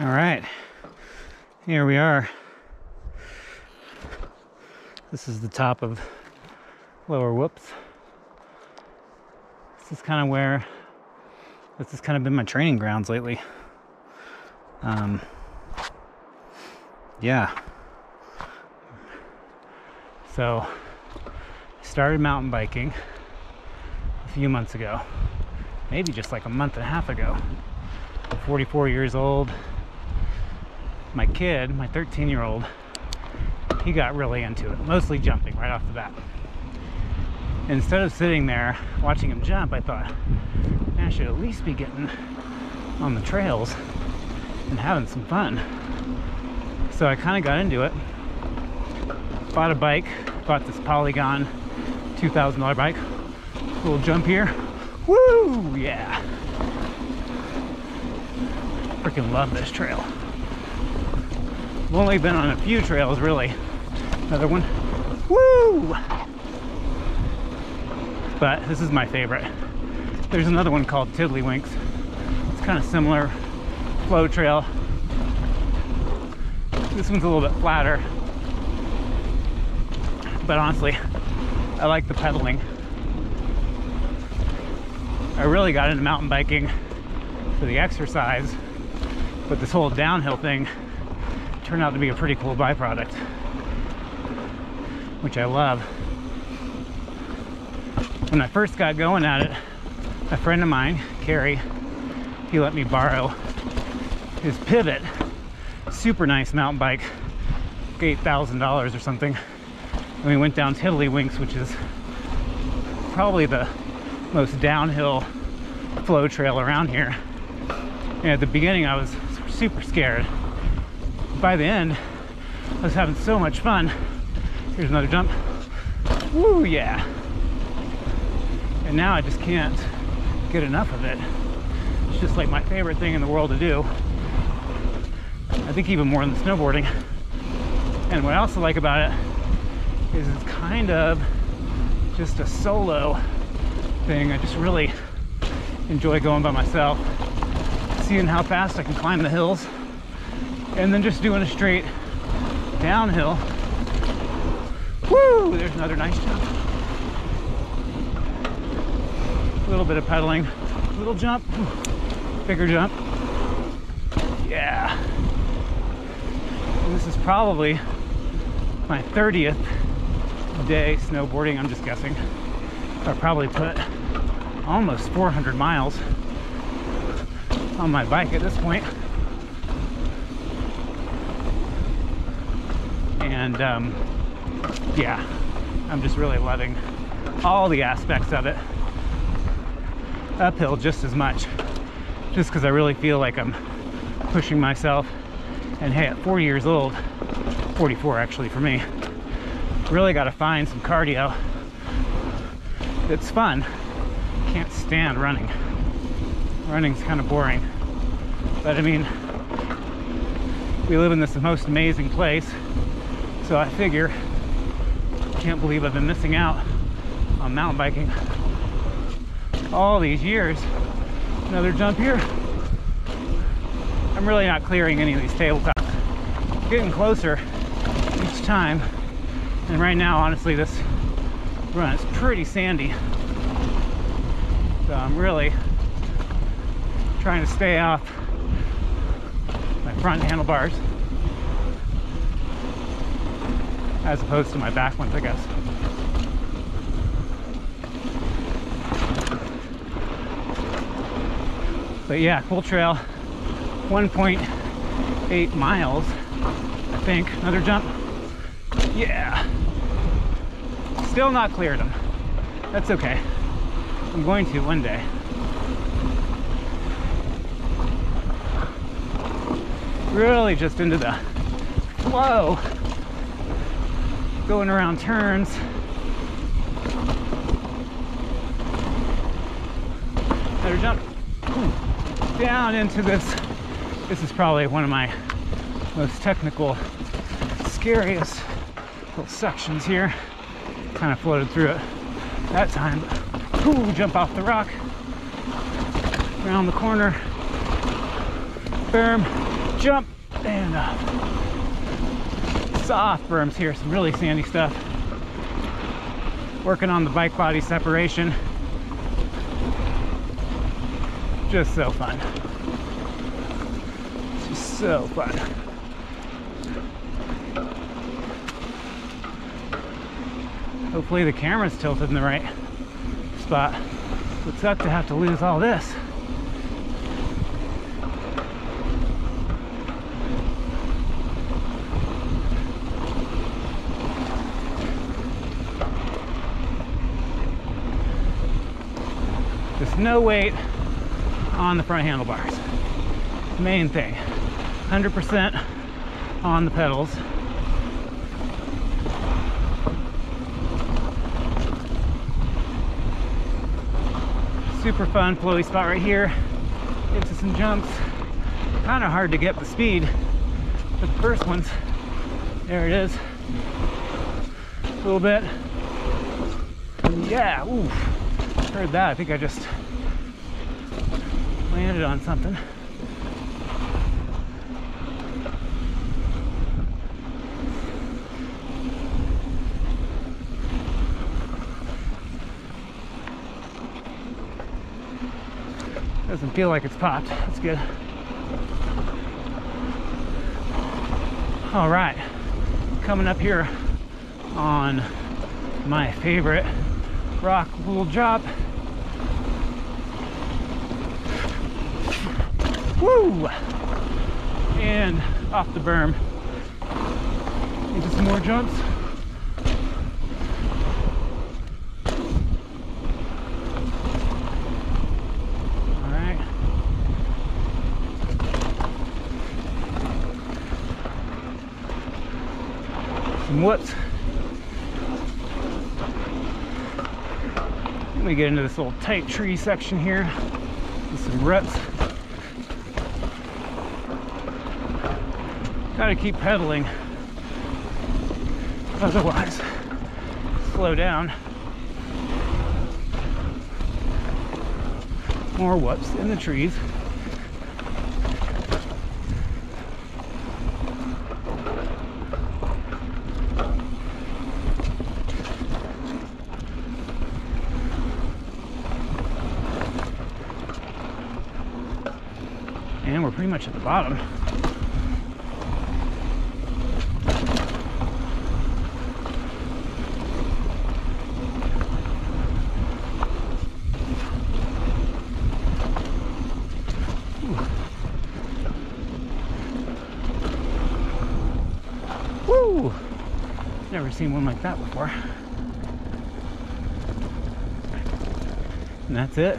All right, here we are. This is the top of Lower Whoops. This is kind of where this has kind of been my training grounds lately. Um, yeah. So, started mountain biking a few months ago, maybe just like a month and a half ago. I'm 44 years old. My kid, my 13 year old, he got really into it, mostly jumping right off the bat. Instead of sitting there watching him jump, I thought, I should at least be getting on the trails and having some fun. So I kind of got into it. Bought a bike, bought this Polygon $2,000 bike. Little jump here. Woo! Yeah. Freaking love this trail. I've only been on a few trails, really. Another one. Woo! But this is my favorite. There's another one called Tiddlywinks. It's kind of similar flow trail. This one's a little bit flatter. But honestly, I like the pedaling. I really got into mountain biking for the exercise, but this whole downhill thing turned out to be a pretty cool byproduct, which I love. When I first got going at it, a friend of mine, Carrie, he let me borrow his Pivot, super nice mountain bike, $8,000 or something. And we went down Tiddlywinks, which is probably the most downhill flow trail around here. And at the beginning, I was super scared by the end, I was having so much fun. Here's another jump. Woo, yeah. And now I just can't get enough of it. It's just like my favorite thing in the world to do. I think even more than snowboarding. And what I also like about it is it's kind of just a solo thing. I just really enjoy going by myself, seeing how fast I can climb the hills and then just doing a straight downhill. Woo! There's another nice jump. A little bit of pedaling, little jump, bigger jump. Yeah. And this is probably my 30th day snowboarding, I'm just guessing. I probably put almost 400 miles on my bike at this point. And um, yeah, I'm just really loving all the aspects of it. Uphill just as much, just because I really feel like I'm pushing myself. And hey, at 40 years old, 44 actually for me, really got to find some cardio It's fun. Can't stand running. Running's kind of boring. But I mean, we live in this most amazing place so I figure, can't believe I've been missing out on mountain biking all these years. Another jump here. I'm really not clearing any of these tabletops. Getting closer each time. And right now, honestly, this run is pretty sandy. So I'm really trying to stay off my front handlebars. As opposed to my back ones, I guess. But yeah, cool trail, 1.8 miles, I think. Another jump. Yeah. Still not cleared them. That's okay. I'm going to one day. Really just into the flow going around turns. Better jump down into this. This is probably one of my most technical, scariest little sections here. Kind of floated through it that time. Ooh, jump off the rock. Around the corner. firm, jump and uh, soft berms here, some really sandy stuff. Working on the bike body separation. Just so fun. Just so fun. Hopefully the camera's tilted in the right spot. Would suck to have to lose all this. No weight on the front handlebars. Main thing. 100% on the pedals. Super fun flowy spot right here. Into some jumps. Kind of hard to get the speed. But the first ones, there it is. A little bit. Yeah, ooh. Heard that. I think I just landed on something. Doesn't feel like it's popped. That's good. All right, coming up here on my favorite rock wool drop. Woo! And off the berm into some more jumps. Some whoops. Let me get into this little tight tree section here with some reps. Gotta keep pedaling. Otherwise, slow down. More whoops in the trees. And we're pretty much at the bottom. Woo! Never seen one like that before. And that's it.